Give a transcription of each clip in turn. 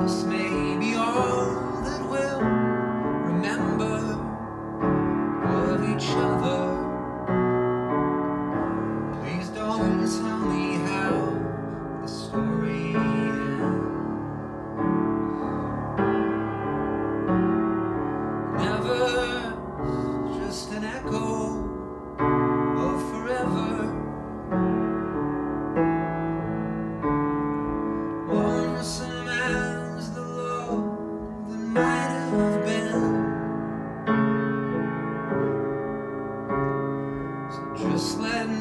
this me.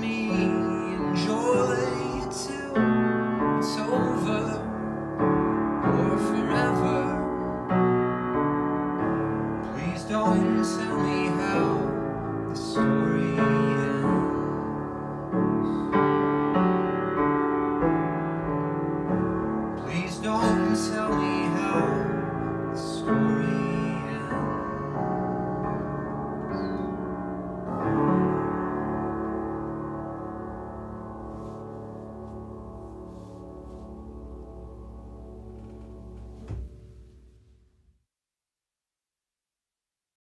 me enjoy it it's over or forever. Please don't tell me how the story ends. Please don't.